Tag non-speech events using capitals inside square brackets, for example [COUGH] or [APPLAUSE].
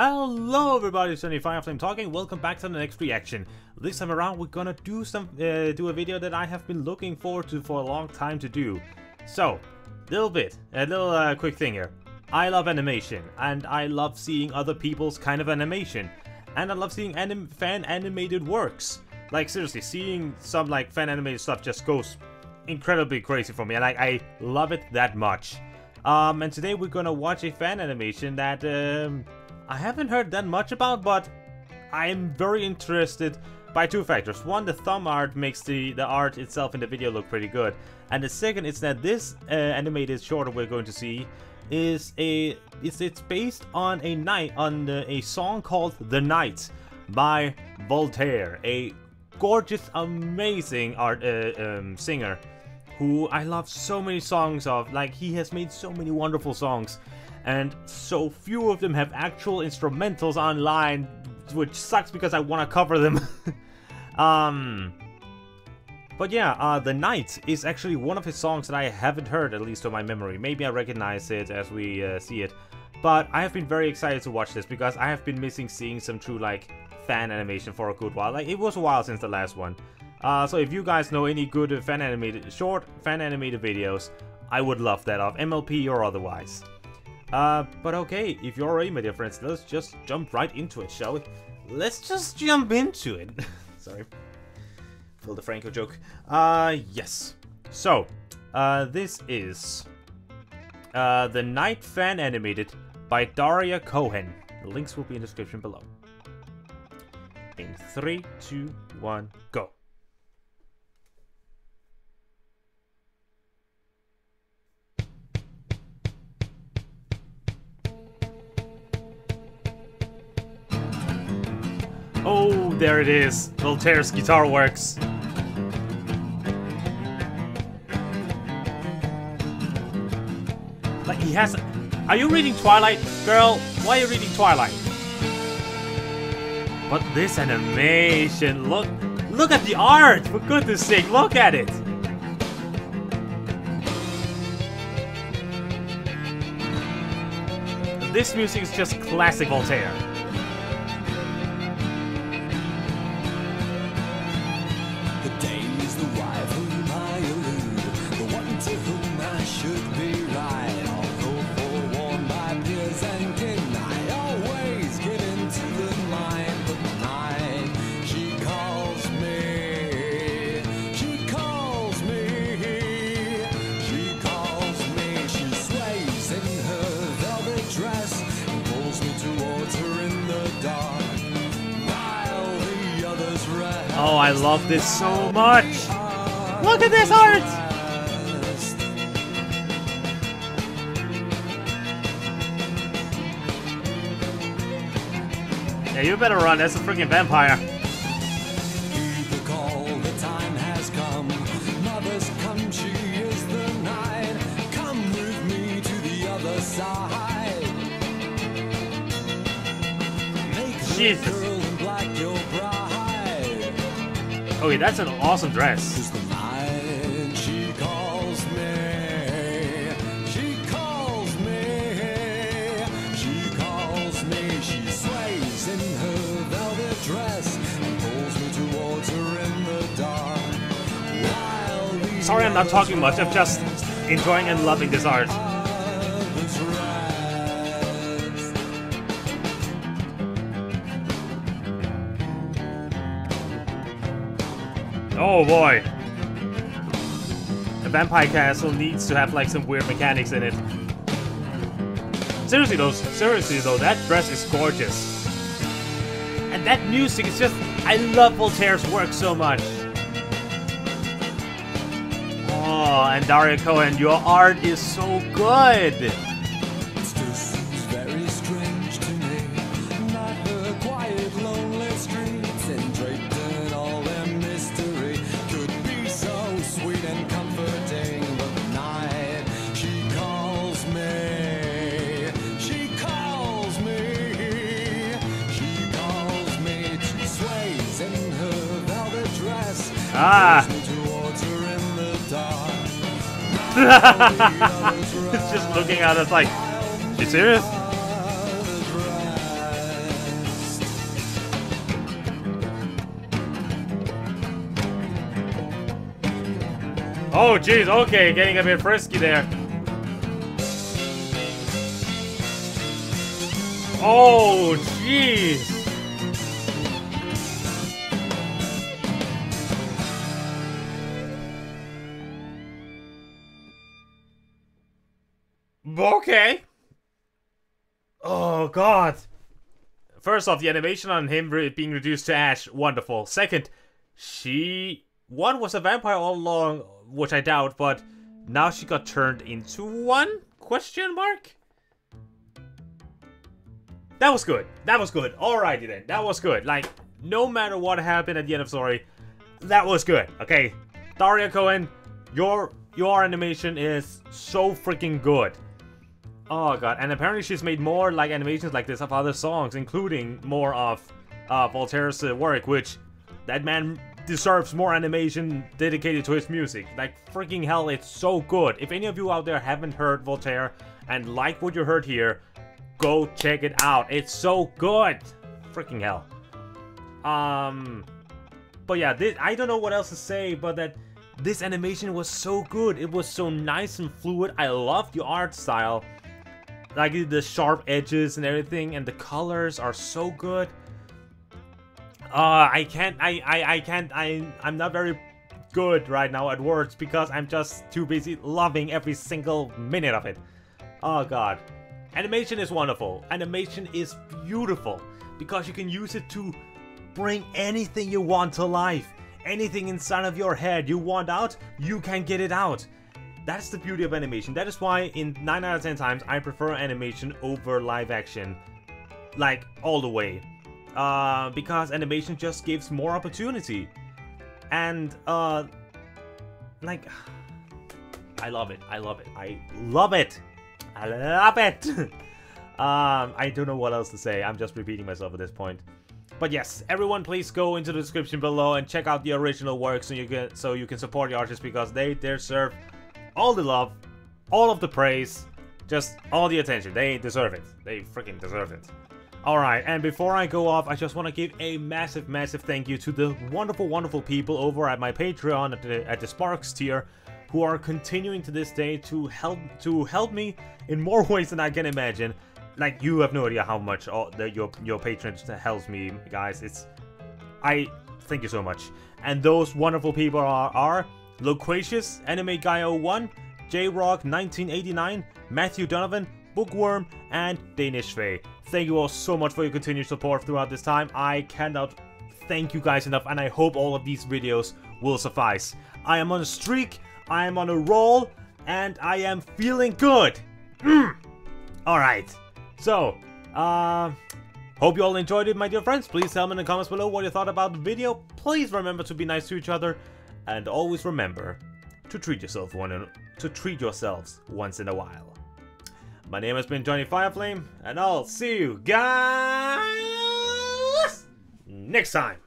Hello everybody, it's Johnny Fireflame talking. Welcome back to the next reaction. This time around we're gonna do some uh, do a video that I have been looking forward to for a long time to do. So, little bit, a little uh, quick thing here. I love animation and I love seeing other people's kind of animation. And I love seeing anim fan animated works. Like seriously, seeing some like fan animated stuff just goes incredibly crazy for me. And like I love it that much. Um, and today we're gonna watch a fan animation that um, I haven't heard that much about, but I'm very interested by two factors. One, the thumb art makes the, the art itself in the video look pretty good. And the second is that this uh, animated short we're going to see is a it's it's based on a night on the, a song called The Night by Voltaire, a gorgeous, amazing art uh, um, singer who I love so many songs of. Like he has made so many wonderful songs and so few of them have actual instrumentals online, which sucks because I want to cover them. [LAUGHS] um, but yeah, uh, The Night is actually one of his songs that I haven't heard, at least to my memory. Maybe I recognize it as we uh, see it. But I have been very excited to watch this because I have been missing seeing some true, like, fan animation for a good while. Like, it was a while since the last one. Uh, so if you guys know any good fan animated, short fan animated videos, I would love that of MLP or otherwise. Uh, but okay, if you're ready, my dear friends, let's just jump right into it, shall we? Let's just jump into it. [LAUGHS] Sorry. Pull the Franco joke. Uh, yes. So, uh, this is, uh, The Night Fan Animated by Daria Cohen. The links will be in the description below. In three, two, one, go. Oh, there it is. Voltaire's guitar works. Like, he has... Are you reading Twilight? Girl, why are you reading Twilight? But this animation, look... Look at the art! For goodness sake, look at it! This music is just classic Voltaire. Oh, I love this so much! Look at this art! Yeah, you better run, that's a freaking vampire. Jesus. Okay, that's an awesome dress. She calls me. She calls me. She calls me. She sways in her velvet dress and pulls me towards her in the dark. Sorry, I'm not talking much. I'm just enjoying and loving this art. Oh boy. The Vampire Castle needs to have like some weird mechanics in it. Seriously though, seriously though, that dress is gorgeous. And that music is just, I love Voltaire's work so much. Oh, and Daria Cohen, your art is so good. Ah! [LAUGHS] it's just looking at us like, you serious? Oh, jeez, okay, getting a bit frisky there. Oh, jeez. Okay. Oh, God. First off, the animation on him being reduced to ash, wonderful. Second, she... One was a vampire all along, which I doubt, but now she got turned into one? Question mark? That was good. That was good. Alrighty then. That was good. Like, no matter what happened at the end of story, that was good. Okay. Daria Cohen, your your animation is so freaking good. Oh god, and apparently she's made more like animations like this of other songs, including more of uh, Voltaire's uh, work, which that man deserves more animation dedicated to his music. Like freaking hell, it's so good. If any of you out there haven't heard Voltaire and like what you heard here, go check it out. It's so good. Freaking hell. Um, but yeah, this, I don't know what else to say, but that this animation was so good. It was so nice and fluid. I love the art style like the sharp edges and everything and the colors are so good. Uh i can't i i, I can't i i'm not very good right now at words because i'm just too busy loving every single minute of it. Oh god. Animation is wonderful. Animation is beautiful because you can use it to bring anything you want to life. Anything inside of your head you want out you can get it out that's the beauty of animation. That is why in 9 out of 10 times I prefer animation over live action. Like, all the way. Uh, because animation just gives more opportunity. And, uh, like, [SIGHS] I love it. I love it. I love it. I love it. [LAUGHS] um, I don't know what else to say. I'm just repeating myself at this point. But yes, everyone please go into the description below and check out the original work so you can so you can support the artists because they deserve all the love, all of the praise, just all the attention. They deserve it. They freaking deserve it. Alright, and before I go off, I just want to give a massive, massive thank you to the wonderful, wonderful people over at my Patreon at the, at the Sparks tier who are continuing to this day to help to help me in more [LAUGHS] ways than I can imagine. Like, you have no idea how much all the, your, your patrons helps me, guys. It's... I... Thank you so much. And those wonderful people are, are Loquacious, Anime Guy 01, J-Rock 1989, Matthew Donovan, Bookworm, and Danish Faye. Thank you all so much for your continued support throughout this time. I cannot thank you guys enough, and I hope all of these videos will suffice. I am on a streak, I am on a roll, and I am feeling good. Mm. Alright, so, uh, hope you all enjoyed it, my dear friends. Please tell me in the comments below what you thought about the video. Please remember to be nice to each other. And always remember to treat yourself one in, to treat yourselves once in a while. My name has been Johnny Fireflame, and I'll see you guys next time.